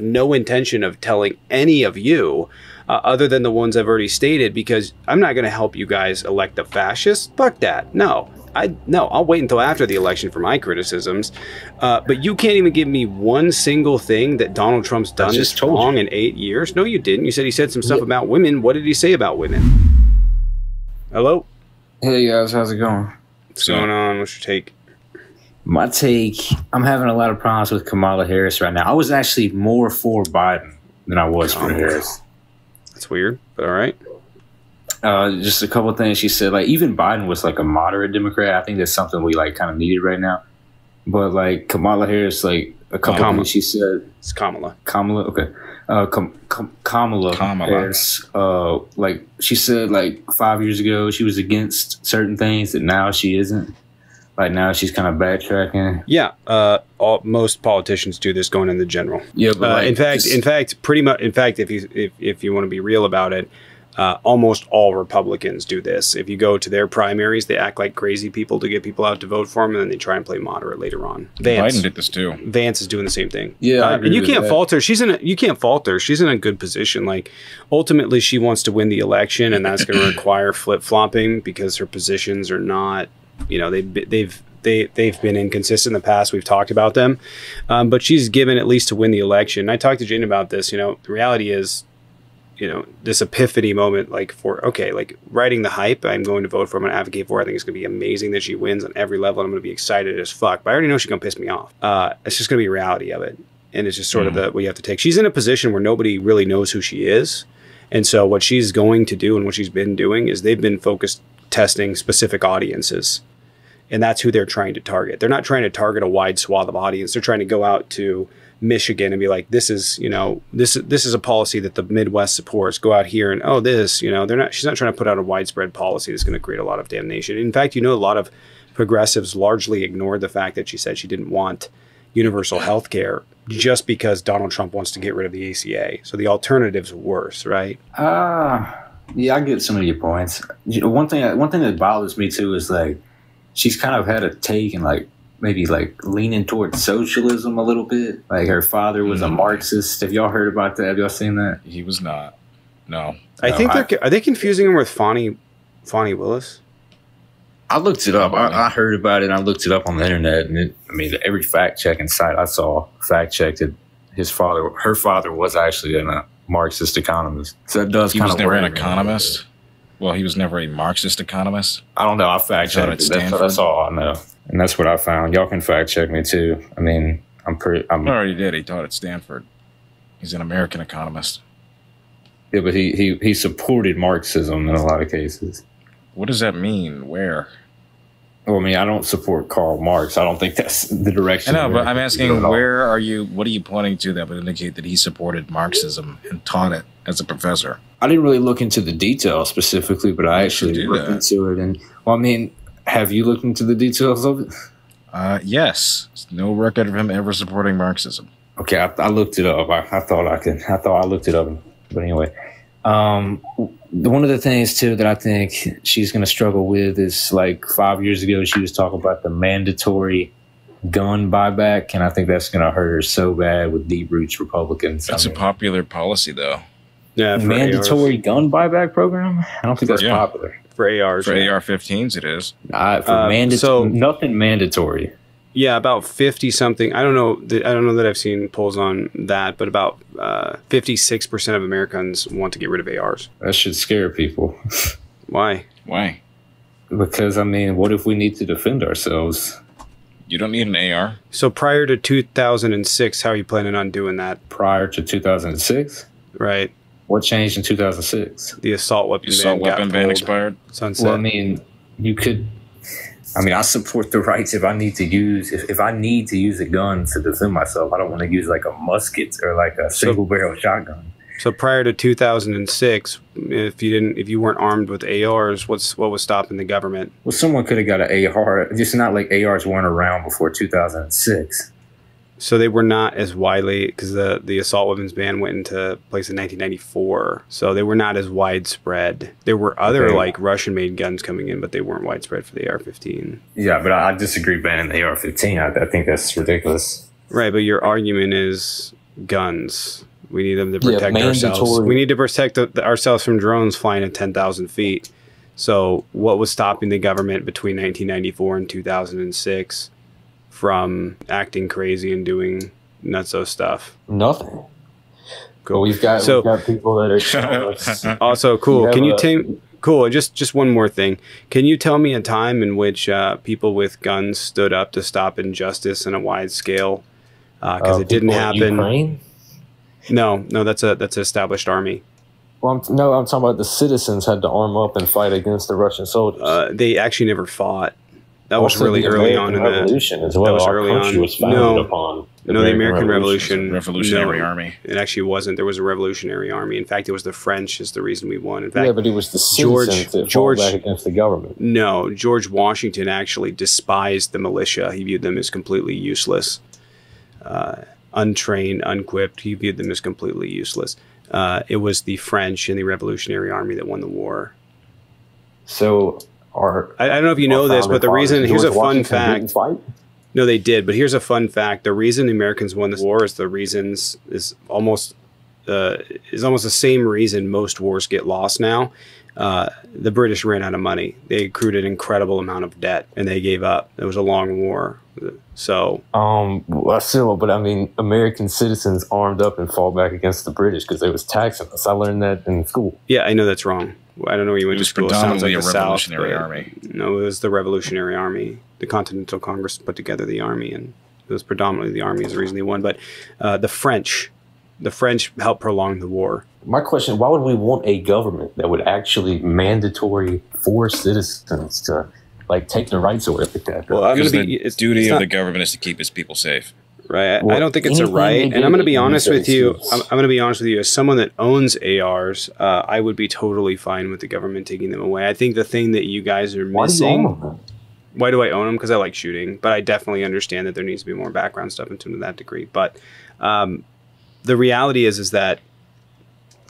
have no intention of telling any of you uh, other than the ones I've already stated because I'm not going to help you guys elect a fascist. Fuck that. No. I no, I'll wait until after the election for my criticisms. Uh, but you can't even give me one single thing that Donald Trump's done this told wrong you. in eight years. No, you didn't. You said he said some stuff Yeah. about women. What did he say about women? Hello, Hey guys, how's it going? what's going on? What's your take? My take, I'm having a lot of problems with Kamala Harris right now. I was actually more for Biden than I was for Kamala. Harris. That's weird, but all right. Uh, just a couple of things she said. Like even Biden was like a moderate Democrat. I think that's something we like kind of needed right now. But like Kamala Harris, like a couple of Kamala. things she said. It's Kamala. Kamala, okay. Uh, Kam- Kam- Kamala, Kamala. Harris, uh, like she said, like five years ago, she was against certain things that now she isn't. Like now she's kind of backtracking. Yeah, uh, all, most politicians do this going in the general. Yeah, but Uh, like, in fact, just- in fact, pretty much. In fact, if you if, if you want to be real about it, uh, almost all Republicans do this. If you go to their primaries, they act like crazy people to get people out to vote for them, and then they try and play moderate later on. Vance, Biden did this too. Vance is doing the same thing. Yeah, I Uh, agree and you with can't that. fault her. She's in. A, you can't fault her. She's in a good position. Like ultimately, she wants to win the election, and that's going to require flip flopping because her positions are not. You know, they they've they they've been inconsistent in the past. We've talked about them, um, but she's given at least to win the election. I talked to Jane about this. You know, the reality is. You know, this epiphany moment, like for okay, like writing the hype, I'm going to vote for, I'm going to advocate for. I think it's going to be amazing that she wins on every level. And I'm going to be excited as fuck. But I already know she's going to piss me off. Uh, it's just going to be a reality of it and it's just sort of the what you have to take. She's in a position where nobody really knows who she is, and so what she's going to do and what she's been doing is they've been focused testing specific audiences, and that's who they're trying to target. They're not trying to target a wide swath of audience. They're trying to go out to Michigan and be like, this is you know this this is a policy that the Midwest supports. Go out here and oh this you know they're not. She's not trying to put out a widespread policy that's going to create a lot of damnation. In fact, you know a lot of progressives largely ignored the fact that she said she didn't want universal health care just because Donald Trump wants to get rid of the ACA. So the alternative's worse, right? Ah, yeah, I get some of your points. One thing, one thing that bothers me too is like she's kind of had a take and like maybe like leaning towards socialism a little bit. Like her father was a Mm. Marxist. Have y'all heard about that? Have y'all seen that? He was not. No. I No, think I- they're are they confusing him with Fani Fani Willis? I looked it up. I, I heard about it. and I looked it up on the internet, and it, I mean, every fact checking site I saw fact checked that His father, her father, was actually a uh, Marxist economist. So that does He kind was of never an me a economist. Well, he was never a Marxist economist. I don't know. I fact Is that checked. at it. That's, Stanford? that's all I know, and that's what I found. Y'all can fact check me too. I mean, I'm pretty. I'm I already did. He taught at Stanford. He's an American economist. yeah, but he he he supported Marxism in a lot of cases. What does that mean? Where? Well, I mean, I don't support Karl Marx. I don't think that's the direction. I know, but I'm asking going at all. where are you? What are you pointing to that would indicate that he supported Marxism and taught it as a professor? I didn't really look into the details specifically, but I You actually looked that. into it. And well, I mean, have you looked into the details of it? Uh, yes, There's no record of him ever supporting Marxism. Okay, I, I looked it up. I, I thought I could. I thought I looked it up, but anyway, um, one of the things too that I think she's going to struggle with is like five years ago she was talking about the mandatory gun buyback, and I think that's going to hurt her so bad with deep roots Republicans. I That's a popular policy, though. Yeah, for mandatory gun buyback program. I don't think that's Yeah. popular. For ARs. For yeah. AR-15s, it is. Uh, for Uh, mandatory, so- nothing mandatory. Yeah, about fifty something. I don't know. th- I don't know that I've seen polls on that, but about uh, fifty six percent of Americans want to get rid of ARs. That should scare people. Why? Why? because I mean, what if we need to defend ourselves You don't need an AR. So prior to two thousand and six, how are you planning on doing that? prior to 2006? Right, What changed in 2006? the assault weapon Your assault ban got weapon ban expired. Sunset. Well, I mean, you could. I mean, I support the rights if I need to use if, if I need to use a gun to defend myself. I don't want to use like a musket or like a single barrel shotgun. So prior to 2006, if you didn't, if you weren't armed with ARs, what's what was stopping the government? Well, someone could have got an AR. Just not like ARs weren't around before 2006. So they were not as widely because the the assault weapons ban went into place in 1994. So they were not as widespread. There were other Okay. like Russian made guns coming in, but they weren't widespread for the AR-15. Yeah, but I, I disagree banning the AR-15. I, I think that's ridiculous. Right, but your argument is guns. We need them to Yeah, protect ourselves. mandatory- We need to protect the, ourselves from drones flying at 10,000 feet. So, what was stopping the government between 1994 and 2006 from acting crazy and doing nutso stuff? Nothing. But Cool. we've got So- we've got people that are telling Also, cool. have Can you a- tell? Cool. Just just one more thing. Can you tell me a time in which uh, people with guns stood up to stop injustice on a wide scale? Because uh, it didn't happen. Ukraine? No, no, that's a that's an established army. Well, I'm, no, I'm talking about the citizens had to arm up and fight against the Russian soldiers. Uh, they actually never fought. That was really early American on in the. that. Revolution as well. was Our early on. was founded No. upon No, the American Revolution. Revolutionary no, Army. It actually wasn't. There was a revolutionary army. In fact, it was the French is the reason we won. In fact, Yeah, but it was the George- citizens that George- back against the government. No, George Washington actually despised the militia. He viewed them as completely useless, uh, untrained, unquipped. He viewed them as completely useless. Uh, it was the French and the Revolutionary Army that won the war. So our I, I don't know if you know this, but the reason here's a fun fact. No, they did, but here's a fun fact: the reason the Americans won this war is the reasons is almost uh, is almost the same reason most wars get lost now. Uh, the British ran out of money. They accrued an incredible amount of debt, and they gave up. It was a long war, so Um, well, still, but I mean, American citizens armed up and fought back against the British because they was taxing us. I learned that in school. yeah, I know that's wrong. I don't know where you It went to school. It sounds like predominantly the a South, revolutionary but- army. No, it was the Revolutionary Army. The Continental Congress put together the army, and it was predominantly the army is the reason they won. But uh, the French, the French helped prolong the war. My question: Why would we want a government that would actually mandatory force citizens to like take their rights away like that? Well, I'm Because gonna the be it's, duty it's of not- the government is to keep its people safe. right. I- I don't think it's a right, and I'm gonna be honest with you. I'm, I'm gonna be honest with you. As someone that owns ARs, uh, I would be totally fine with the government taking them away. I think the thing that you guys are Why do you missing. own why do I own them? Because I like shooting, but I definitely understand that there needs to be more background stuff into it to that degree. But um, the reality is, is that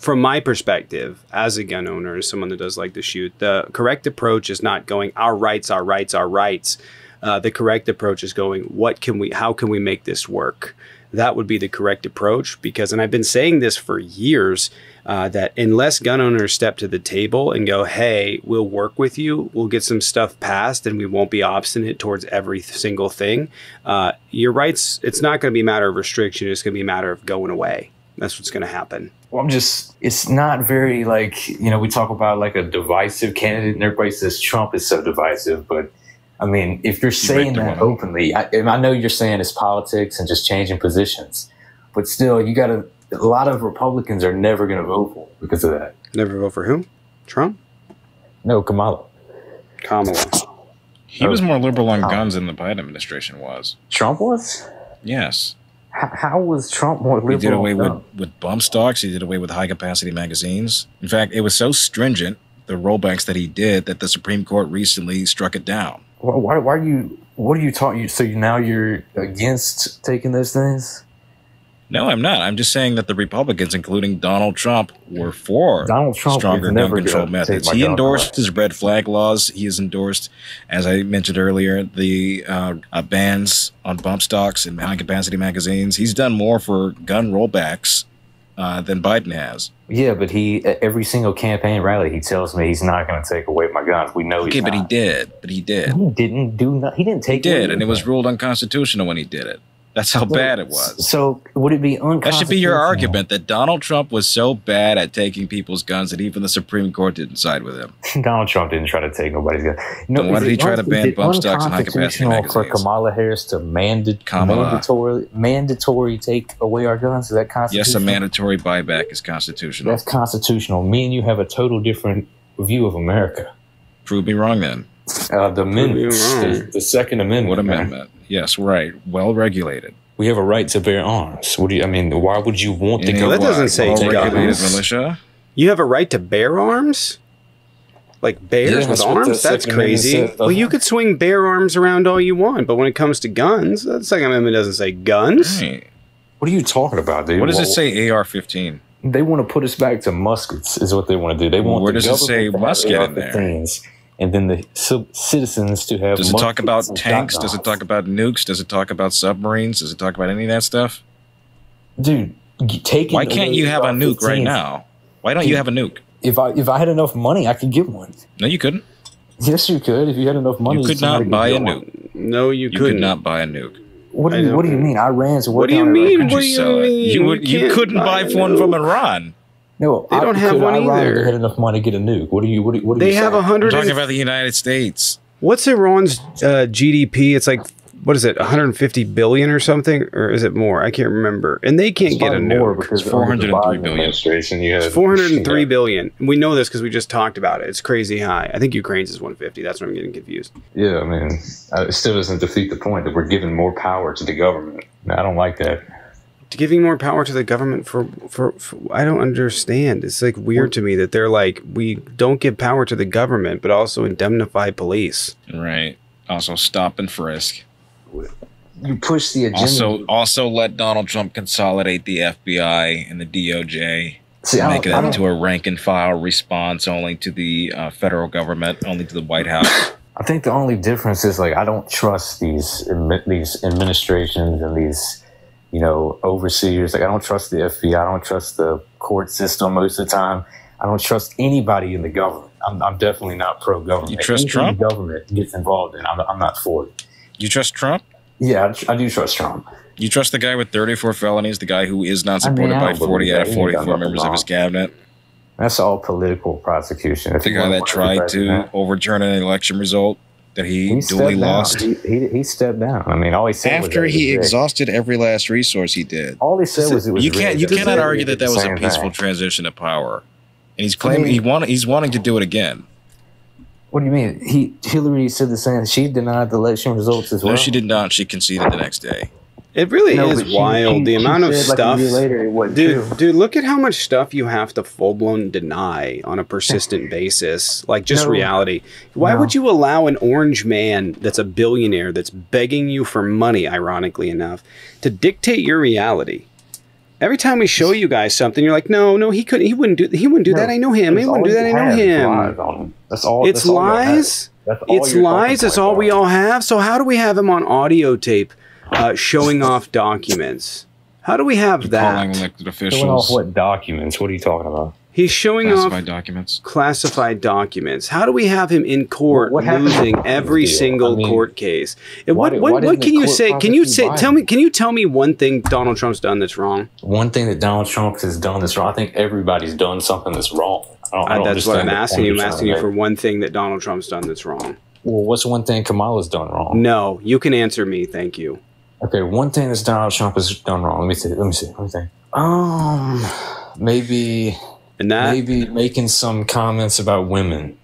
from my perspective, as a gun owner, as someone that does like to shoot, the correct approach is not going our rights, our rights, our rights. Uh, the correct approach is going what can we, how can we make this work? That would be the correct approach because, and I've been saying this for years, uh, that unless gun owners step to the table and go, hey, we'll work with you, we'll get some stuff passed, and we won't be obstinate towards every single thing, uh, your rights, it's not going to be a matter of restriction, it's going to be a matter of going away. That's what's going to happen. Well, I'm just, it's not very like, you know, we talk about like a divisive candidate and everybody says Trump is so divisive. But I mean, if you're saying the that one. openly, I, and I know you're saying it's politics and just changing positions, but still, you got to, a lot of Republicans are never going to vote for because of that. Never vote for who? Trump? No, Kamala. Kamala. He was more liberal on guns than the Biden administration was. Trump was? Yes. How, was Trump more liberal? He did away with, with bump stocks. He did away with high capacity magazines. In fact, it was so stringent, the rollbacks that he did, that the Supreme Court recently struck it down. Why, why, why are you, what are you talking, so now you're against taking those things? No, I'm not. I'm just saying that the Republicans, including Donald Trump, were for Donald Trump stronger gun control methods. He endorsed his red flag laws. He has endorsed, as I mentioned earlier, the uh, uh, bans on bump stocks and high capacity magazines. He's done more for gun rollbacks uh, than Biden has. Yeah, but he every single campaign rally he tells me he's not going to take away my guns. We know Okay, but he not. did. But he did. He didn't do no, He didn't take. He did, and it was ruled unconstitutional when he did it. That's how bad it was. So would it be unconstitutional? That should be your argument that Donald Trump was so bad at taking people's guns that even the Supreme Court didn't side with him. Donald Trump didn't try to take nobody's gun. No, Then why did he try to ban bump stocks and high-capacity unconstitutional for? Kamala Harris to manda- Kamala. mandatory mandatory take away our guns? Is that constitutional? Yes, a mandatory buyback is constitutional. That's constitutional. Me and you have a total different view of America. Prove me wrong then. Uh, the amendment, the, the Second Amendment. What man. amendment? Yes, right. Well regulated. We have a right to bear arms. What do you? I mean, why would you want to go? that doesn't say well-regulated guns. militia. You have a right to bear arms? Like bears Yeah, with that's what the arms? That's Second Amendment crazy. says, Well, you could swing bear arms around all you want, but when it comes to guns, the Second Amendment doesn't say guns. Right. What are you talking about, dude? What does it say? AR-15. They want to put us back to muskets. Is what they want to do. They want Where the does it say government to have musket in there? AR-15s, and then the ci- citizens to have. Does it talk about tanks? Does it talk about nukes? Does it talk about submarines? Does it talk about any of that stuff? Dude, g- taking. Why can't you have a our nuke right now? Why don't you have a nuke? If I if I had enough money, I could get one. No, you couldn't. Yes, you could. If you had enough money, You could not buy a get one. nuke. No, you, You couldn't. could not buy a nuke. What do you What do you mean? Iran's What do you working on it right mean? now. What you do you mean? You would. We You couldn't buy buy one from. Iran. No, They don't have could one Iran either. If they had enough money to get a nuke. What do you? What do, you- what do They you have a hundred. talking about the United States. What's Iran's uh, GDP? It's like what is it? 150 billion or something, or is it more? I can't remember. And they can't It's get a probably more nuke. because It's under the 403 Biden administration, you have It's 403 yeah. billion. We know this because we just talked about it. It's crazy high. I think Ukraine's is 150. That's what I'm getting confused. Yeah, I mean, uh, it still doesn't defeat the point that we're giving more power to the government. I don't like that. Giving more power to the government for, for, for I don't understand. It's like weird to me that they're like we don't give power to the government, but also indemnify police. Right. Also, stop and frisk. You push the agenda. Also, also let Donald Trump consolidate the FBI and the DOJ, See, make it into a rank and file response only to the uh, federal government, only to the White House. I think the only difference is like I don't trust these these administrations and these you know overseers. Like I don't trust the FBI. I don't trust the court system most of the time. I don't trust anybody in the government. I'm, I'm definitely not pro government. You trust Trump? The government gets involved in. I'm, I'm not for it. You trust Trump? Yeah, I, tr- I do trust Trump. You trust the guy with 34 felonies, the guy who is not I mean, supported by 40 out of He ain't done 44 members of his cabinet? That's all political prosecution. If The he guy that tried to overturn an election result that he, he duly lost. He, he, he stepped down. I mean, all he said After he exhausted every last resource he did. all he said was it was You can't. You cannot argue that that was a peaceful thing. transition of power, and he's claiming mean- he want, He's wanting to do it again. What do you mean? He Hillary said the same. She denied the election results as well. No, she did not. She conceded the next day. It really No, is she- wild. she- the she amount of like, stuff. later, it wasn't dude, true. dude, look at how much stuff you have to full blown deny on a persistent basis. Like just No. reality. Why No. would you allow an orange man that's a billionaire that's begging you for money, ironically enough, to dictate your reality? Every time we show you guys something, you're like, no, no, he couldn't. He wouldn't do. He wouldn't do that. I know him. He wouldn't do that. I know him. lies on him. That's all. It's that's lies. That's all It's lies. That's points all we all have. So how do we have him on audio tape, uh, showing off documents? How do we have Calling that? elected Showing off what documents? What are you talking about? He's showing classified off documents. classified documents. How do we have him in court What losing every single I mean, court case? And why what what, why what can you say? Can you say tell me can you tell me one thing Donald Trump's done that's wrong? One thing that Donald Trump has done that's wrong. I think everybody's done something that's wrong. I don't, I Uh, don't that's what I'm asking you. I'm asking you for one thing that Donald Trump's done that's wrong. Well, what's one thing Kamala's done wrong? No, you can answer me. Thank you. Okay, one thing that Donald Trump has done wrong. Let me see. Let me see. Let me think. Um, maybe And that maybe making some comments about women.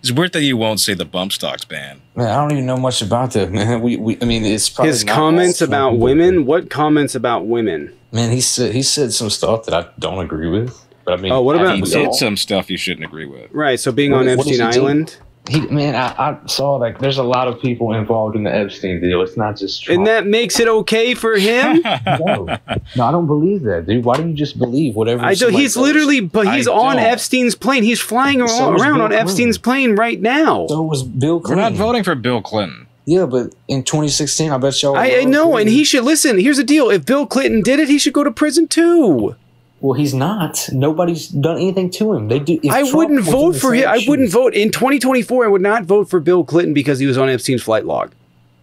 It's weird that you won't say the bump stocks ban. Man, I don't even know much about that, man. We, we I mean, it's probably his comments about women. What comments about women? Man, he said he said some stuff that I don't agree with. But I mean, Oh, what about- He all- some stuff you shouldn't agree with. Right. So being What- on Epstein do? Island. He, man, I, I saw like there's a lot of people involved in the Epstein deal. It's not just Trump. And that makes it okay for him. no, no, I don't believe that, dude. Why don't you just believe whatever? I do. somebody He's says? literally, but he's I on don't. Epstein's plane. He's flying So around, around on Epstein's plane right now. So was Bill Clinton. We're not voting for Bill Clinton. Yeah, but in 2016, I bet y'all. I, I know, and he should listen. Here's the deal: if Bill Clinton did it, he should go to prison too. Well, he's not. Nobody's done anything to him. They do. if I Trump wouldn't vote for him. I wouldn't vote in 2024. I would not vote for Bill Clinton because he was on Epstein's flight log.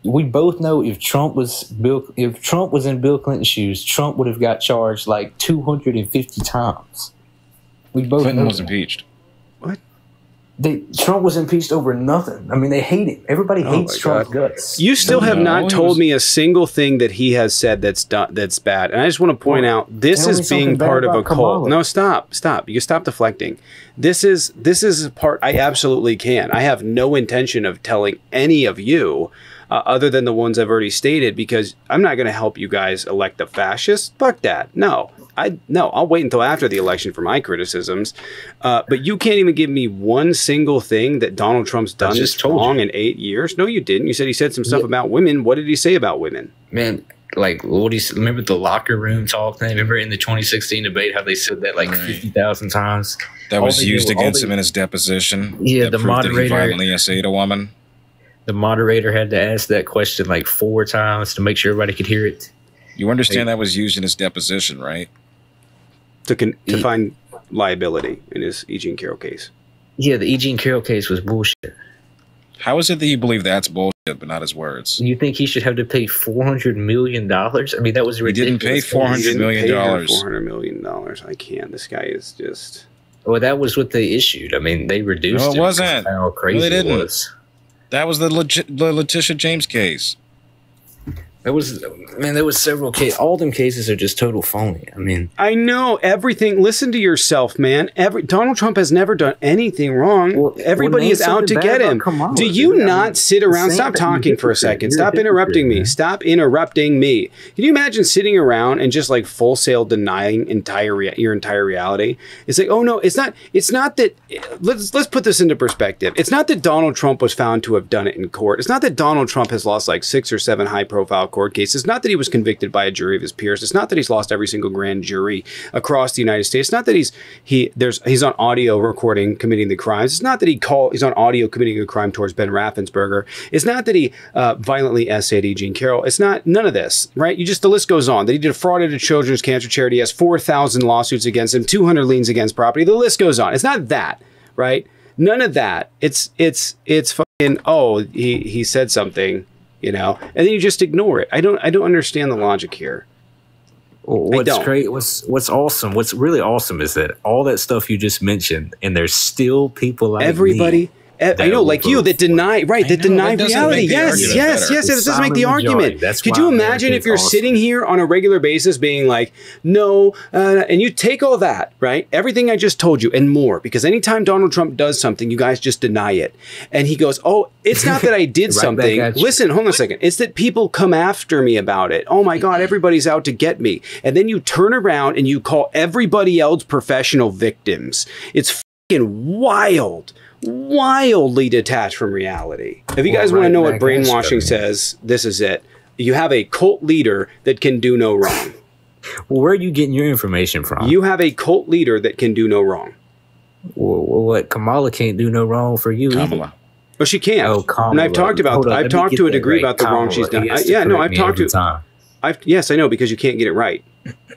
We both know if Trump was Bill, if Trump was in Bill Clinton's shoes, Trump would have got charged like 250 times. We both Clinton know was that. impeached. They, Trump was impeached over nothing. I mean, they hate him. Everybody Oh hates my Trump's God. guts. You still have not he told was- me a single thing that he has said that's done, that's bad. And I just want to point Well, out this is being part of a about cult. No, stop, stop. You stop deflecting. This is this is a part. I absolutely can. I have no intention of telling any of you. Uh, other than the ones I've already stated, because I'm not going to help you guys elect a fascist. Fuck that. No, I no. I'll wait until after the election for my criticisms. Uh, but you can't even give me one single thing that Donald Trump's done just that's told you. in eight years. No, you didn't. You said he said some stuff Yeah. about women. What did he say about women? man, like what do you remember the locker room talk thing? Remember in the 2016 debate how they said that like Right. 50,000 times? That All was used do- all against they- him in his deposition. Yeah, that the proved that he moderator- violently essayed a woman. The moderator had to ask that question like four times to make sure everybody could hear it. You understand that was used in his deposition, right? to con- to Ye- find liability in his E. Jean Carroll case. Yeah, the E. Jean Carroll case was bullshit. How is it that you believe that's bullshit, but not his words? You think he should have to pay four hundred million dollars? I mean, that was He didn't ridiculous. pay 400 He didn't pay her dollars. Four hundred million dollars. I can't. This guy is just. Well, that was what they issued. I mean, they reduced. No, it it wasn't. How crazy they didn't. it was. That was the, legit, the Letitia James case. There was man. There was several cases. All them cases are just total phony. I mean, I know everything. Listen to yourself, man. Every Donald Trump has never done anything wrong. Well, Everybody well, is out to get about him. Kamala, Do you dude. I not mean, sit around? Stop talking for a second. You're a Stop interrupting me. man. Stop interrupting me. Can you imagine sitting around and just like full sail denying entire rea- your entire reality? It's like, oh no, it's not. It's not that. Let's let's put this into perspective. It's not that Donald Trump was found to have done it in court. It's not that Donald Trump has lost like six or seven high profile court cases. It's not that he was convicted by a jury of his peers. It's not that he's lost every single grand jury across the United States. It's not that he's he there's he's on audio recording committing the crimes. It's not that he call he's on audio committing a crime towards Ben Raffensperger. It's not that he uh, violently essayed E. Jean Carroll. It's not none of this, right? You just the list goes on. That he defrauded a children's cancer charity. Has four thousand lawsuits against him, two hundred liens against property. The list goes on. It's not that, right? None of that. It's it's it's fucking oh he he said something, you know, and then you just ignore it. I don't I don't understand the logic here. what's great, what's what's awesome, what's really awesome is that all that stuff you just mentioned, and there's still people like me Everybody. e- I know, like you, that deny, right? I That know, deny that reality. Yes, yes, yes. The It doesn't make the majority. argument. That's Could you imagine if you're awesome. sitting here on a regular basis, being like, no, uh, and you take all that, right? Everything I just told you and more, because anytime Donald Trump does something, you guys just deny it, and he goes, oh, it's not that I did Right something. Listen, hold on a second. It's that people come after me about it. Oh my God, everybody's out to get me, and then you turn around and you call everybody else professional victims. It's fucking wild, wildly detached from reality. If you Well, guys want to know what brainwashing says, this is it. You have a cult leader that can do no wrong. Well, where are you getting your information from? You have a cult leader that can do no wrong. well, well, what Kamala can't do no wrong for you. either. Kamala. But she can't. Oh, Kamala. and I've talked about. On, I've talked to a degree right. about the wrong she's done. I, has yeah, no, I've talked to. time. I've yes, I know because you can't get it right.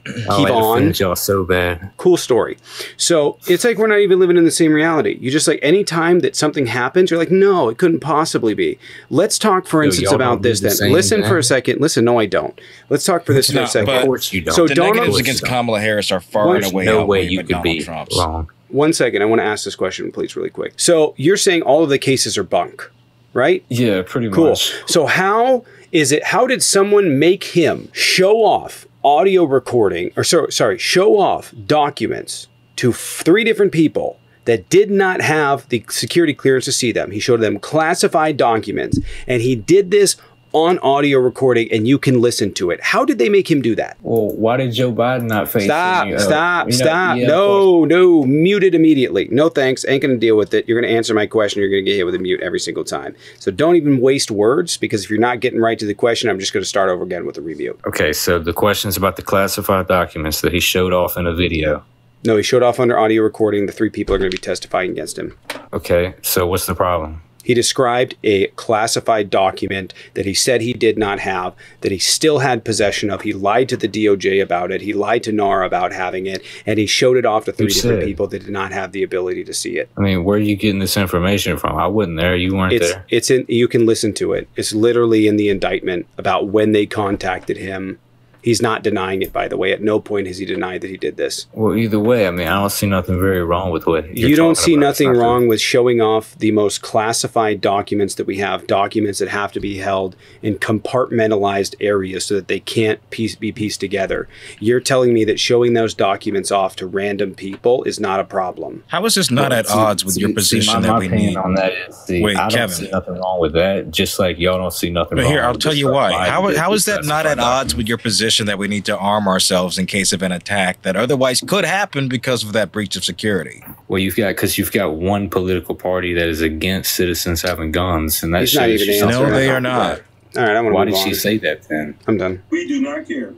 Oh, Keep I on. y'all so bad. cool story. So it's like we're not even living in the same reality. You just like any time that something happens, you're like, no, it couldn't possibly be. Let's talk, for instance, y'all about this. the Then same listen for a second. Listen, no, I don't. Let's talk for this for No, a second. Of course you don't. So the Donald- negatives against don't. Kamala Harris are far and away no way you could Donald be Trump's. wrong. One second, I want to ask this question, please, really quick. So you're saying all of the cases are bunk, right? Yeah, pretty Cool. So how is it? How did someone make him show off audio recording, or so, sorry, show off documents to three different people that did not have the security clearance to see them? He showed them classified documents, and he did this on audio recording, and you can listen to it. How did they make him do that? Well, why did Joe Biden not face? Stop, any, uh, stop, you know, stop. yeah, no, no, mute it immediately. No thanks. Ain't going to deal with it. You're going to answer my question. You're going to get hit with a mute every single time. So don't even waste words because if you're not getting right to the question, I'm just going to start over again with a review. Okay, so the question's about the classified documents that he showed off in a video. No, he showed off under audio recording. The three people are going to be testifying against him. Okay, so what's the problem? He described a classified document that he said he did not have, that he still had possession of. He lied to the DOJ about it. He lied to NARA about having it, and he showed it off to three Who different said? people that did not have the ability to see it. I mean, where are you getting this information from? I wasn't there. You weren't It's there. it's in you can listen to it. It's literally in the indictment about when they contacted him. He's not denying it, by the way. At no point has he denied that he did this. Well, either way, I mean, I don't see nothing very wrong with what you're you don't see about. Nothing not the- wrong with showing off the most classified documents that we have, documents that have to be held in compartmentalized areas so that they can't piece, be pieced together. You're telling me that showing those documents off to random people is not a problem. How is this not at See- odds with see- your see, position my, that my we need? on that is, see, Wait, I don't Kevin. see nothing wrong with that. Just like y'all don't see nothing But wrong. here, I'll with tell you stuff why. Biden How, did how with is that not at odds with your position that we need to arm ourselves in case of an attack that otherwise could happen because of that breach of security? Well, you've got because you've got one political party that is against citizens having guns, and that's not even you answering. No, they are not. All right, I'm going to Why move did on. she say that then? I'm done. We do not care.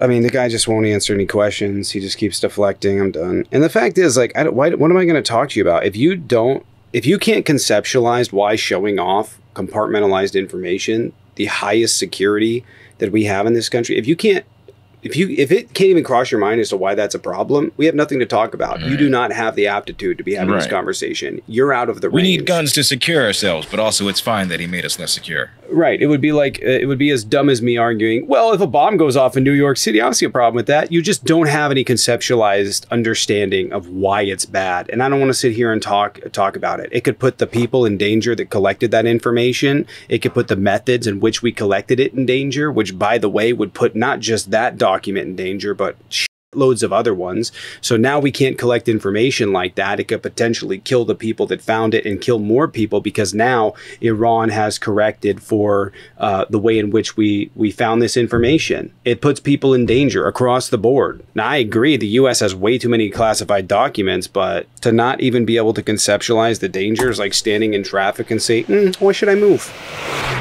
I mean, the guy just won't answer any questions. He just keeps deflecting. I'm done. And the fact is, like, I don't, why, what am I going to talk to you about? If you don't, if you can't conceptualize why showing off compartmentalized information, the highest security that we have in this country, if you can't if you if it can't even cross your mind as to why that's a problem, we have nothing to talk about. You do not have the aptitude to be having this conversation. You're out of the We range. need guns to secure ourselves, but also it's fine that he made us less secure. Right. It would be like uh, it would be as dumb as me arguing, well, if a bomb goes off in New York City, I don't see a problem with that. You just don't have any conceptualized understanding of why it's bad. And I don't want to sit here and talk talk about it. It could put the people in danger that collected that information. It could put the methods in which we collected it in danger, which by the way would put not just that document in danger, but loads of other ones. So now we can't collect information like that. It could potentially kill the people that found it and kill more people because now Iran has corrected for uh, the way in which we we found this information. It puts people in danger across the board. Now I agree the U.S. has way too many classified documents, but to not even be able to conceptualize the dangers, like standing in traffic and say, "Mm, "Why should I move?"